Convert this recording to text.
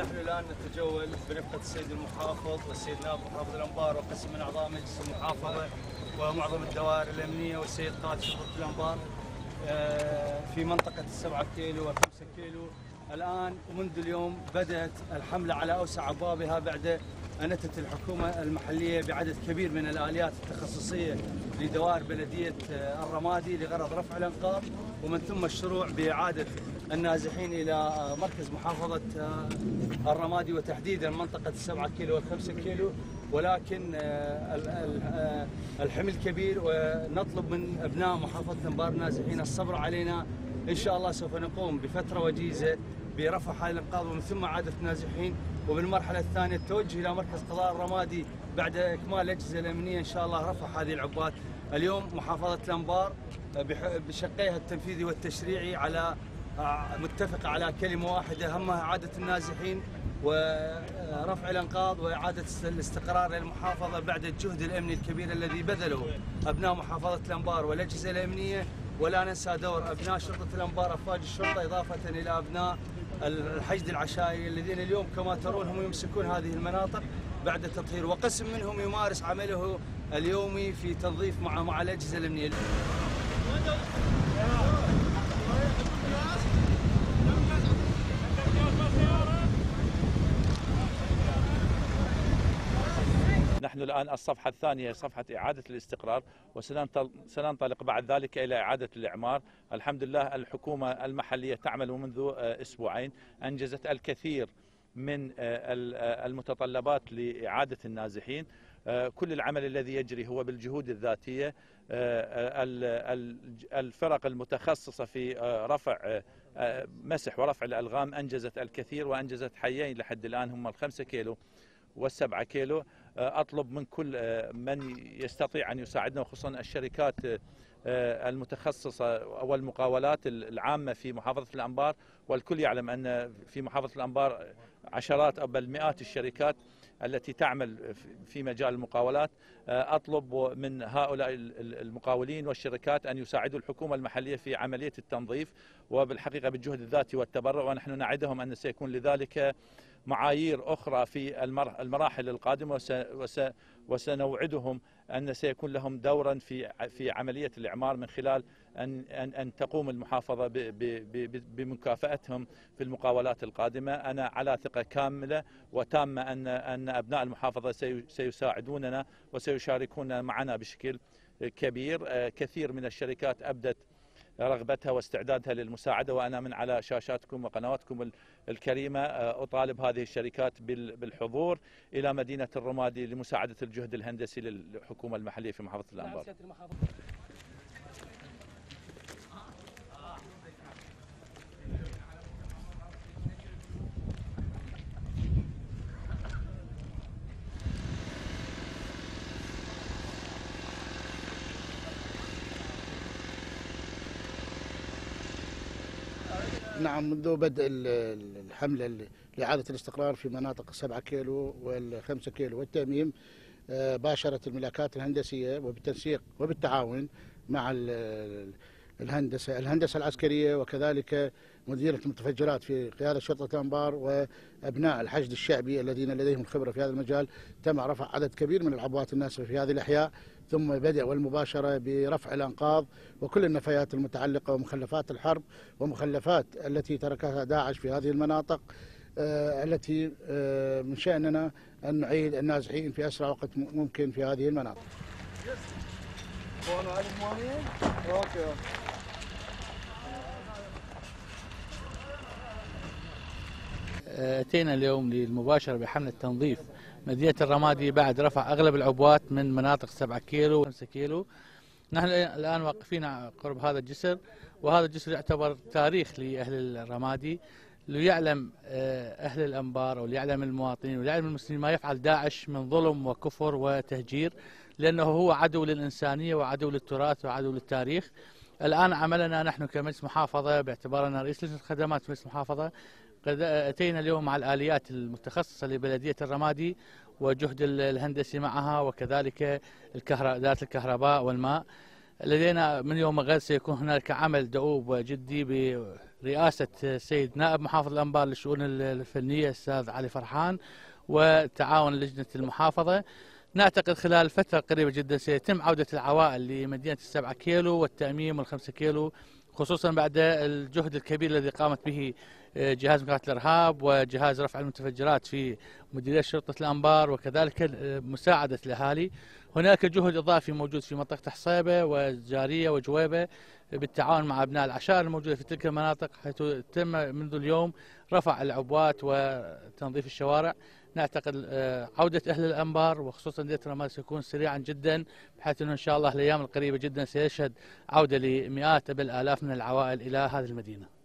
الآن نتجول برفقه السيد المحافظ والسيد نائب محافظ الأنبار وقسم من أعضاء مجلس المحافظة ومعظم الدوائر الأمنية والسيد قائد شرطه الأنبار آه، في منطقة السبعة كيلو والخمسة كيلو. الآن ومنذ اليوم بدأت الحملة على أوسع أبوابها بعد أن أتت الحكومة المحلية بعدد كبير من الآليات التخصصية لدوائر بلدية آه، الرمادي لغرض رفع الأنقاض ومن ثم الشروع بإعادة النازحين إلى آه، مركز محافظة آه، الرمادي وتحديدا منطقه السبعة كيلو والخمسة كيلو. ولكن ال- ال- الحمل كبير ونطلب من أبناء محافظة أنبار النازحين الصبر علينا. إن شاء الله سوف نقوم بفترة وجيزة برفع هذه الانقاض ومن ثم اعاده النازحين. وبالمرحلة الثانية التوجه إلى مركز قضاء الرمادي بعد إكمال الاجهزه الأمنية إن شاء الله رفع هذه العبات اليوم محافظة الأنبار بشقيها التنفيذي والتشريعي على متفقة على كلمة واحدة. همها اعاده النازحين ورفع الأنقاض وإعادة الاستقرار للمحافظة بعد الجهد الأمني الكبير الذي بذله أبناء محافظة الأنبار والأجهزة الأمنية ولا ننسى دور أبناء شرطة الأنبار افواج الشرطة إضافة إلى أبناء الحشد العشائري الذين اليوم كما ترون هم يمسكون هذه المناطق بعد التطهير. وقسم منهم يمارس عمله اليومي في تنظيف مع مع الأجهزة الأمنية. نحن الآن الصفحة الثانية صفحة إعادة الاستقرار وسننطلق بعد ذلك إلى إعادة الإعمار. الحمد لله الحكومة المحلية تعمل منذ آه، أسبوعين. أنجزت الكثير من آه، آه، المتطلبات لإعادة النازحين. كل العمل الذي يجري هو بالجهود الذاتية. ال- ال- الفرق المتخصصة في رفع مسح ورفع الألغام أنجزت الكثير وأنجزت حيين لحد الآن هم الخمسة كيلو والسبعة كيلو. أطلب من كل آه، من يستطيع أن يساعدنا وخصوصا الشركات آه، آه، المتخصصة والمقاولات العامة في محافظة الأنبار. والكل يعلم أن في محافظة الأنبار عشرات أو بل مئات الشركات التي تعمل في مجال المقاولات. أطلب من هؤلاء ال- ال- المقاولين والشركات أن يساعدوا الحكومة المحلية في عملية التنظيف. وبالحقيقة بالجهد الذاتي والتبرع ونحن نعدهم أن سيكون لذلك معايير أخرى في المر- المراحل القادمة وس- وس- وسنوعدهم أن سيكون لهم دورا في في عملية الإعمار من خلال أن أن تقوم المحافظة بمكافأتهم في المقاولات القادمة. أنا على ثقة كاملة وتامة أن أن أبناء المحافظة سي- سيساعدوننا وسيشاركون معنا بشكل كبير. آه، كثير من الشركات أبدت رغبتها واستعدادها للمساعدة وأنا من على شاشاتكم وقنواتكم ال- الكريمة آه، أطالب هذه الشركات بال- بالحضور إلى مدينة الرمادي لمساعدة الجهد الهندسي للحكومة المحلية في محافظة الأنبار. نعم منذ بدء ال- ال- الحملة لإعادة الاستقرار في مناطق السبعة كيلو والخمسة كيلو والتأميم آه، باشرت الملاكات الهندسية وبالتنسيق وبالتعاون مع ال- ال- الهندسة. الهندسة العسكرية وكذلك مديرية المتفجرات في قيادة شرطة الأنبار وأبناء الحشد الشعبي الذين لديهم الخبرة في هذا المجال. تم رفع عدد كبير من العبوات الناسفة في هذه الأحياء ثم بدأ والمباشرة برفع الأنقاض وكل النفايات المتعلقة ومخلفات الحرب ومخلفات التي تركها داعش في هذه المناطق آه، التي آه، من شأننا أن نعيد النازحين في أسرع وقت ممكن في هذه المناطق. أتينا اليوم للمباشرة بحملة تنظيف مدينة الرمادي بعد رفع أغلب العبوات من مناطق 7 كيلو و5 كيلو. نحن الآن واقفين قرب هذا الجسر وهذا الجسر يعتبر تاريخ لأهل الرمادي. ليعلم آه، أهل الأنبار أو ليعلم المواطنين وليعلم المسلمين ما يفعل داعش من ظلم وكفر وتهجير لأنه هو عدو للإنسانية وعدو للتراث وعدو للتاريخ. الآن عملنا نحن كمجلس محافظة باعتبارنا رئيس لجنة الخدمات مجلس محافظة. قد أتينا اليوم مع الآليات المتخصصة لبلدية الرمادي وجهد ال- الهندسي معها وكذلك ذات الكهرباء والماء. لدينا من يوم غد سيكون هناك عمل دؤوب وجدي رئاسة السيد نائب محافظ الأنبار للشؤون الفنية الأستاذ علي فرحان وتعاون لجنة المحافظة. نعتقد خلال فترة قريبة جدا سيتم عودة العوائل لمدينة السبعة كيلو والتأميم والخمسة كيلو خصوصا بعد الجهد الكبير الذي قامت به جهاز مكافحة الإرهاب وجهاز رفع المتفجرات في مديرية شرطة الأنبار وكذلك مساعدة الأهالي. هناك جهد إضافي موجود في منطقة حصيبة وجارية وجويبة بالتعاون مع أبناء العشائر الموجودة في تلك المناطق حيث تم منذ اليوم رفع العبوات وتنظيف الشوارع. نعتقد آه، عودة أهل الأنبار وخصوصا دية رمال سيكون سريعا جدا بحيث أنه إن شاء الله الأيام القريبة جدا سيشهد عودة لمئات بل آلاف من العوائل إلى هذه المدينة.